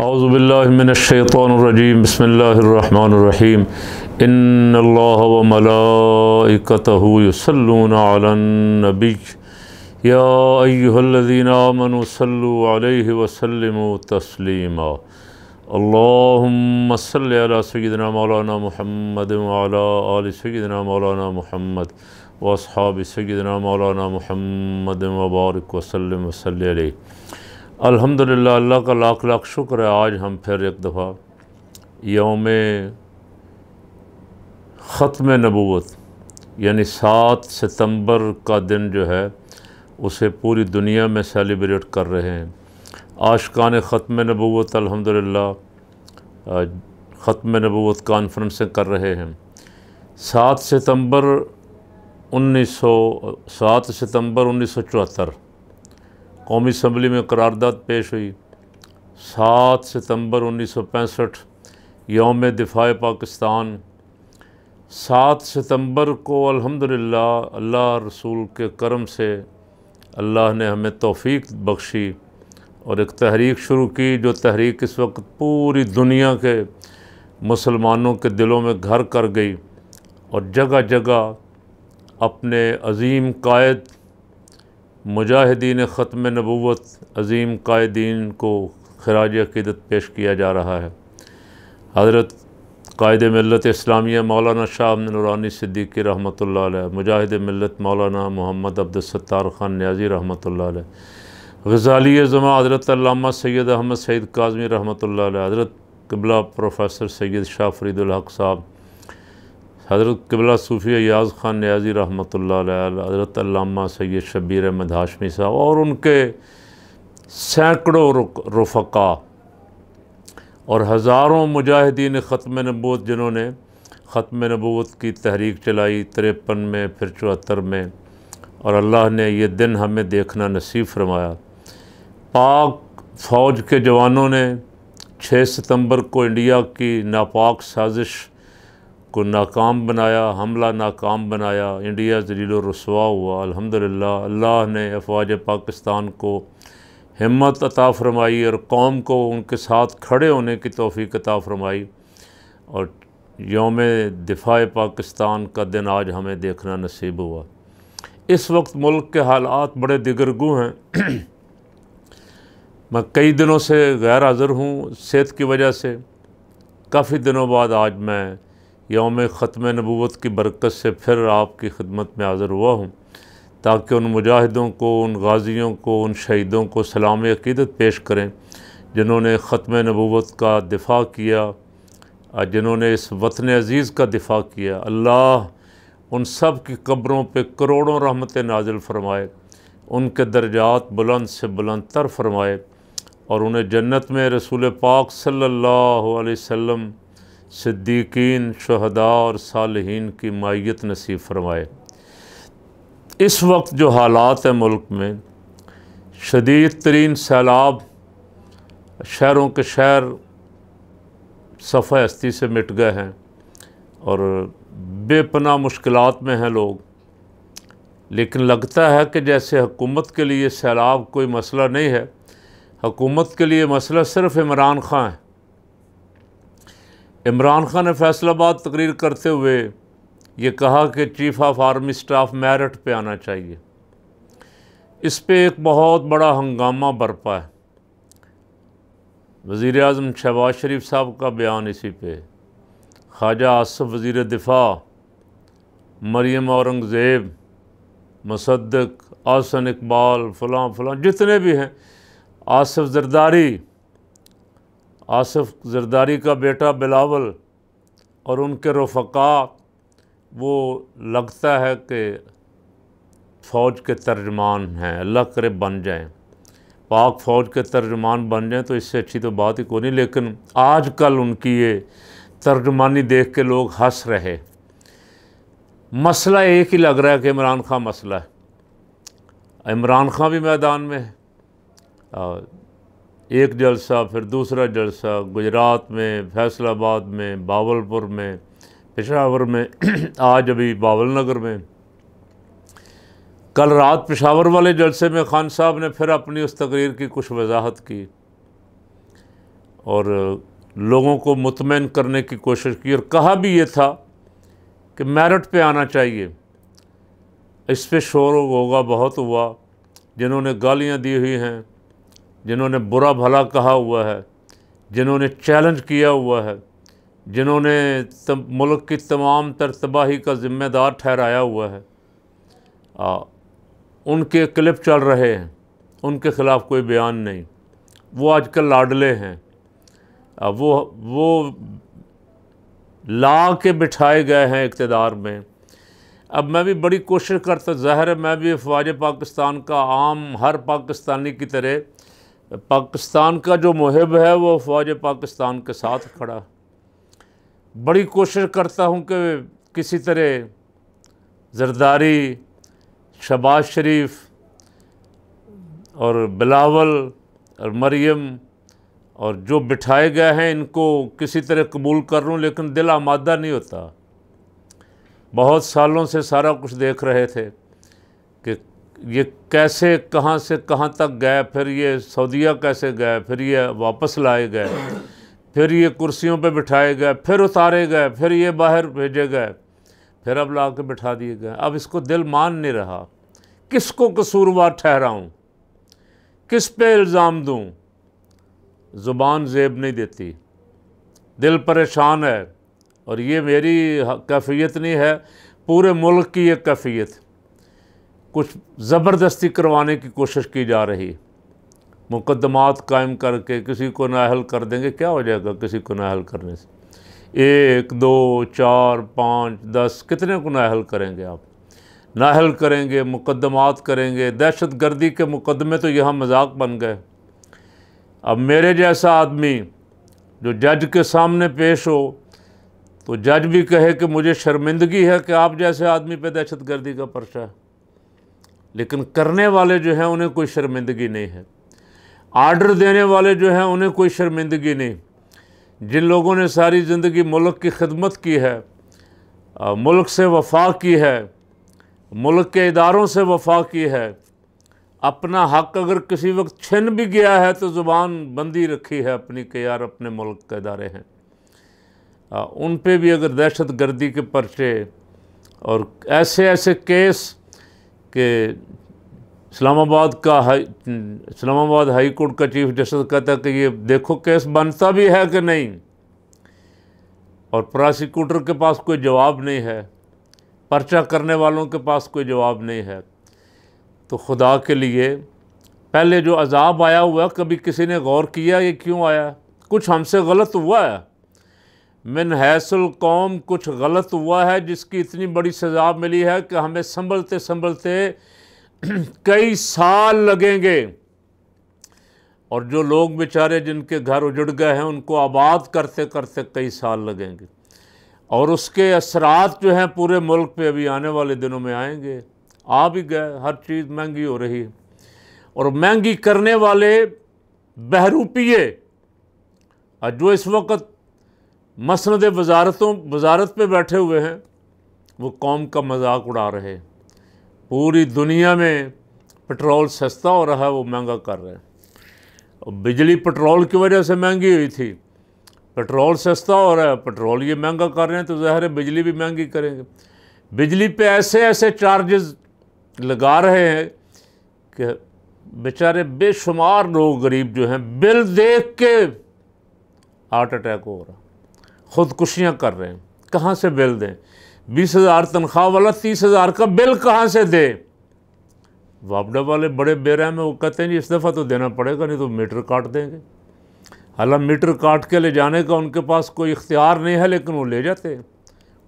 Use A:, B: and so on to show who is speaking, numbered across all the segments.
A: अज़बिल्लिनशैतरजीम बसमीम इन वमलाइकतहु युसल्लून अलन-नबी या अय्युहल्लज़ीना आमनु सल्लु अलैहि वसल्लिमु तस्लीमा अल्लाहुम्म सल्लि मौलाना मुहम्मद व अला मौलाना मुहम्मद व अस्हाबि मौलाना मुहम्मद व बारिक वसल्लम वसल्लि अलैहि अल्हम्दुलिल्लाह, अल्लाह का लाख लाख शुक्र है, आज हम फिर एक दफ़ा योम ख़त्म नबूत यानी सात सितंबर का दिन जो है, उसे पूरी दुनिया में सेलिब्रेट कर रहे हैं। आशकान ख़त्म नबूत अल्हम्दुलिल्लाह ख़त्म नबूत कॉन्फ्रेंसें कर रहे हैं। सात सितंबर उन्नीस सौ, सात सितंबर उन्नीस सौ चौहत्तर कौमी असम्बली में करारदाद पेश हुई। सात सितंबर उन्नीस सौ पैंसठ, योम दिफा पाकिस्तान। सात सितंबर को अल्हम्दुलिल्लाह, अल्लाह रसूल के करम से अल्लाह ने हमें तौफीक बख्शी और एक तहरीक शुरू की, जो तहरीक इस वक्त पूरी दुनिया के मुसलमानों के दिलों में घर कर गई और जगह जगह अपने अजीम कायद मुजाहिदीन ख़त्म नबूत अजीम कायदीन को खराज अकीदत पेश किया जा रहा है। हज़रत कायद मिलत इस्लामिया मौलाना शाह नूरानी सिद्दीकी रहमत मुजाहिद मिलत मौलाना मोहम्मद अब्दुलसत्तार ख़ान न्याजी रहमत गज़ाली ज़मा हज़रत सैद अहमद सईद काजमी रहमत हज़रत कबला प्रोफेसर सैद शाह फरीदुल हक साहब हज़रत कबला सूफ़ी अयाज़ ख़ान न्याजी रहमत हज़रत सैद शबीर अहमद हाशमी साहब और उनके सैकड़ों रफ़ा और हज़ारों मुजाहिदीन ख़त्म नबूत जिन्होंने ख़त्म नबूत की तहरीक चलाई तिरपन में, फिर चौहत्तर में और अल्लाह ने यह दिन हमें देखना नसीब फरमाया। पाक फ़ौज के जवानों ने 6 सितंबर को इंडिया की नापाक साजिश को नाकाम बनाया, हमला नाकाम बनाया, इंडिया जलील रसवा हुआ, अल्हम्दुलिल्लाह, अल्लाह ने अफवाज पाकिस्तान को हिम्मत अता फ़रमाई और कौम को उनके साथ खड़े होने की तोफ़ी अता फ़रमाई। और योम दिफा पाकिस्तान का दिन आज हमें देखना नसीब हुआ। इस वक्त मुल्क के हालात बड़े दिगरगू हैं। मैं कई दिनों से गैर हाज़िर हूँ, सेहत की वजह से। काफ़ी दिनों बाद आज मैं योम ख़त्म नबूत की बरकत से फिर आपकी खिदमत में हाज़िर हुआ हूँ, ताकि उन मुजाहिदों को, उन गाजियों को, उन शहीदों को सलाम अकीदत पेश करें, जिन्होंने ख़त्म नबूत का दिफा किया जिन्होंने इस वतन अज़ीज़ का दिफा किया। अल्लाह उन सब की कब्रों पर करोड़ों रहमत नाजिल फरमाए, उनके दर्जात बुलंद से बुलंद तर फरमाए, और उन्हें जन्नत में रसूल पाक सल्लल्लाहु अलैहि सिद्दीकीन, शहदा और सालहीन की माइत नसीब फरमाए। इस वक्त जो हालात हैं मुल्क में, शदीद तरीन सैलाब शहरों के शहर सफ़ा हस्ती से मिट गए हैं और बेपना मुश्किल में हैं लोग। लेकिन लगता है कि जैसे हुकूमत के लिए सैलाब कोई मसला नहीं है। हुकूमत के लिए मसला सिर्फ़ इमरान ख़ान है। इमरान खान ने फैसलाबाद तकरीर करते हुए ये कहा कि chief of army staff merit पे आना चाहिए। इस पे एक बहुत बड़ा हंगामा बरपा है। वज़ी अजम शहबाज शरीफ साहब का बयान इसी पे ख्वाजा आसफ वज़ी दिफा मरीम औरंगज़ेब, मुसद्दक, आसन इकबाल, फ़लाँ फ़लाँ, जितने भी हैं, आसफ जरदारी आसफ जरदारी का बेटा बिलावल और उनके रफ़ा वो लगता है कि फ़ौज के तर्जमान हैं, अल्लाह करे बन जाएँ। पाक फ़ौज के तर्जमान बन जाएँ तो इससे अच्छी तो बात ही कोई नहीं, लेकिन आज कल उनकी ये तर्जमानी देख के लोग हंस रहे। मसला एक ही लग रहा है कि इमरान खान मसला है। इमरान खान भी मैदान में है। एक जलसा, फिर दूसरा जलसा, गुजरात में, फैसलाबाद में, बावलपुर में, पेशावर में, आज अभी बावल नगर में। कल रात पेशावर वाले जलसे में खान साहब ने फिर अपनी उस तकरीर की कुछ वजाहत की और लोगों को मुतमिन करने की कोशिश की और कहा भी ये था कि मेरिट पे आना चाहिए। इस पर शोर होगा, बहुत हुआ। जिन्होंने गालियाँ दी हुई हैं जिन्होंने बुरा भला कहा हुआ है जिन्होंने चैलेंज किया हुआ है जिन्होंने मुल्क की तमाम तर तबाही का ज़िम्मेदार ठहराया हुआ है। आ, उनके क्लिप चल रहे हैं उनके ख़िलाफ़ कोई बयान नहीं। वो आजकल लाडले हैं। आ, वो वो ला के बिठाए गए हैं इकतदार में। अब मैं भी बड़ी कोशिश करता ज़ाहिर है मैं भी अफवाज पाकिस्तान का आम हर पाकिस्तानी की तरह पाकिस्तान का जो मुहब है, वो अफवाज पाकिस्तान के साथ खड़ा। बड़ी कोशिश करता हूँ कि किसी तरह जरदारी, शबाज शरीफ और बिलावल और मरियम और जो बिठाए गए हैं, इनको किसी तरह कबूल कर लूँ, लेकिन दिल आमादा नहीं होता। बहुत सालों से सारा कुछ देख रहे थे। ये कैसे, कहाँ से, कहाँ तक गए, फिर ये सऊदीया कैसे गए, फिर ये वापस लाए गए, फिर ये कुर्सियों पे बिठाए गए, फिर उतारे गए, फिर ये बाहर भेजे गए, फिर अब ला के बिठा दिए गए। अब इसको दिल मान नहीं रहा। किसको कसूरवार ठहराऊँ? किस पे इल्ज़ाम दूँ? ज़ुबान जेब नहीं देती। दिल परेशान है, और ये मेरी कैफियत नहीं है, पूरे मुल्क की ये कैफियत। कुछ ज़बरदस्ती करवाने की कोशिश की जा रही। मुकदमात कायम करके किसी को नाहल कर देंगे, क्या हो जाएगा किसी को नाहल करने से? एक, दो, चार, पाँच, दस, कितने को नाहल करेंगे आप? नाहल करेंगे मुकदमात करेंगे। दहशत गर्दी के मुकदमे तो यहाँ मज़ाक बन गए। अब मेरे जैसा आदमी जो जज के सामने पेश हो तो जज भी कहे कि मुझे शर्मिंदगी है कि आप जैसे आदमी पे दहशत गर्दी का पर्चा है। लेकिन करने वाले जो हैं, उन्हें कोई शर्मिंदगी नहीं है। आर्डर देने वाले जो हैं, उन्हें कोई शर्मिंदगी नहीं। जिन लोगों ने सारी ज़िंदगी मुल्क की खिदमत की है मुल्क से वफा की है, मुल्क के इदारों से वफा की है, अपना हक अगर किसी वक्त छिन भी गया है तो ज़ुबान बंदी रखी है अपनी के यार अपने मुल्क के इदारे हैं। उन पे भी अगर दहशत गर्दी के पर्चे और ऐसे ऐसे केस के इस्लामाबाद का हाई, इस्लामाबाद हाई कोर्ट का चीफ जस्टिस कहता है कि ये देखो केस बनता भी है कि नहीं? और प्रोसिक्यूटर के पास कोई जवाब नहीं है। पर्चा करने वालों के पास कोई जवाब नहीं है। तो खुदा के लिए, पहले जो अजाब आया हुआ, कभी किसी ने गौर किया ये क्यों आया? कुछ हमसे गलत हुआ है? मिन हैसल कौम, कुछ गलत हुआ है जिसकी इतनी बड़ी सज़ा मिली है कि हमें संभलते संभलते कई साल लगेंगे। और जो लोग बेचारे जिनके घर उजड़ गए हैं, उनको आबाद करते करते कई साल लगेंगे। और उसके असरात जो हैं पूरे मुल्क पे अभी आने वाले दिनों में आएँगे। आ भी गए, हर चीज़ महँगी हो रही है। और महँगी करने वाले बहरूपिए जो इस वक्त मसंद वजारतों, वजारत पे बैठे हुए हैं, वो कौम का मज़ाक उड़ा रहे पूरी दुनिया में पेट्रोल सस्ता हो रहा है, वो महँगा कर रहे हैं। बिजली पेट्रोल की वजह से महँगी हुई थी। पेट्रोल सस्ता हो रहा है, पेट्रोल ये महँगा कर रहे हैं तो ज़ाहिर है बिजली भी महँगी करेंगे। बिजली पे ऐसे ऐसे चार्जेस लगा रहे हैं कि बेचारे बेशुमार लोग गरीब जो हैं, बिल देख के हार्ट अटैक हो रहा ख़ुदकुशियाँ कर रहे हैं। कहाँ से बिल दें? बीस हज़ार तनख्वाह वाला तीस हज़ार का बिल कहाँ से दे? वापडा वाले बड़े बेरहम में वो कहते हैं, जी, इस दफ़ा तो देना पड़ेगा, नहीं तो मीटर काट देंगे। हालाँकि मीटर काट के ले जाने का उनके पास कोई इख्तियार नहीं है, लेकिन वो ले जाते हैं।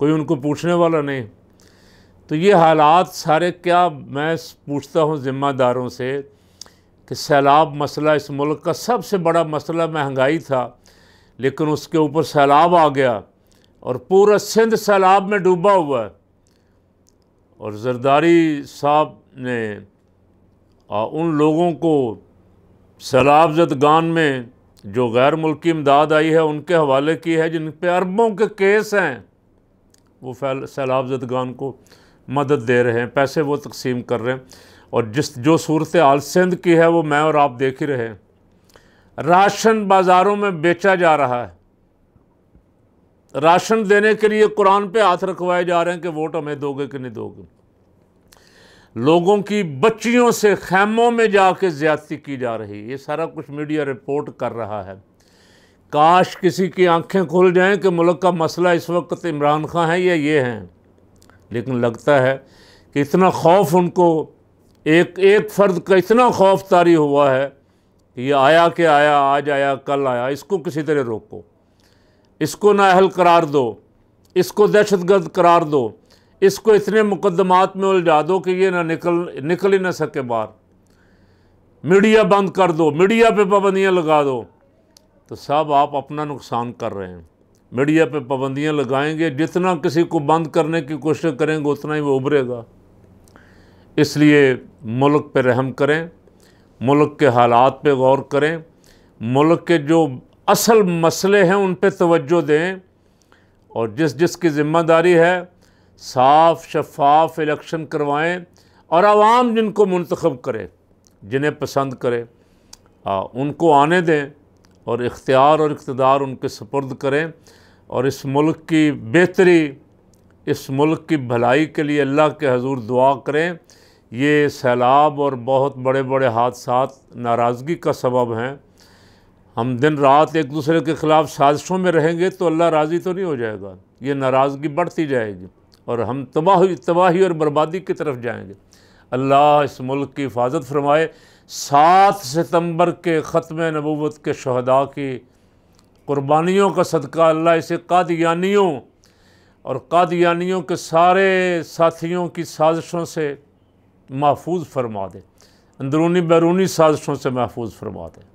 A: कोई उनको पूछने वाला नहीं। तो ये हालात सारे क्या मैं पूछता हूँ ज़िम्मेदारों से कि सैलाब मसला इस मुल्क का सबसे बड़ा मसला महँगाई था। लेकिन उसके ऊपर सैलाब आ गया और पूरा सिंध सैलाब में डूबा हुआ है। और जरदारी साहब ने आ, उन लोगों को सैलाब जदगान में जो गैर मुल्की इमदाद आई है उनके हवाले की है जिन पे अरबों के केस हैं वो फैल सैलाब जदगान को मदद दे रहे हैं पैसे वो तकसीम कर रहे हैं। और जिस जो सूरत हाल सिंध की है वो मैं और आप देख ही रहे हैं। राशन बाज़ारों में बेचा जा रहा है। राशन देने के लिए कुरान पे हाथ रखवाए जा रहे हैं कि वोट हमें दोगे कि नहीं दोगे। लोगों की बच्चियों से खैमों में जाके ज़्यादती की जा रही है। ये सारा कुछ मीडिया रिपोर्ट कर रहा है। काश किसी की आँखें खुल जाएँ कि मुल्क का मसला इस वक्त इमरान खान है या ये हैं। लेकिन लगता है कि इतना खौफ उनको, एक एक फ़र्द का इतना खौफ तारी हुआ है ये आया कि आया, आज आया, कल आया, इसको किसी तरह रोको। इसको नाअहल करार दो, इसको दहशतगर्द करार दो, इसको इतने मुकदमात में उलझा दो कि ये ना निकल निकल ही ना सके बाहर। मीडिया बंद कर दो, मीडिया पे पाबंदियाँ लगा दो। तो साहब आप अपना नुकसान कर रहे हैं। मीडिया पे पाबंदियाँ लगाएँगे, जितना किसी को बंद करने की कोशिश करेंगे, उतना ही वो उभरेगा। इसलिए मुल्क पे रहम करें। मुल्क के हालात पे गौर करें मुल्क के जो असल मसले हैं उन पर तवज्जो दें और जिस जिस की ज़िम्मेदारी है साफ़ शफाफ इलेक्शन करवाएँ और आवाम जिनको मंतखब करें जिन्हें पसंद करें आ, उनको आने दें और इख्तियार और इकतदार उनके सपुर्द करें और इस मुल्क की बेहतरी इस मुल्क की भलाई के लिए अल्लाह के हजूर दुआ करें ये सैलाब और बहुत बड़े बड़े हादसा नाराज़गी का सबब हैं। हम दिन रात एक दूसरे के ख़िलाफ़ साजिशों में रहेंगे तो अल्लाह राज़ी तो नहीं हो जाएगा। ये नाराज़गी बढ़ती जाएगी और हम तबाही तबाही और बर्बादी की तरफ़ जाएँगे। अल्लाह इस मुल्क की हिफाजत फरमाए, सात सितंबर के ख़त्म नबूत के शहदा की क़ुरबानियों का सदका अल्लाह इसे कादियानियों और कादियानियों के सारे साथियों की साजिशों से महफूज फरमा दे। अंदरूनी बैरूनी साजिशों से महफूज फरमा दे।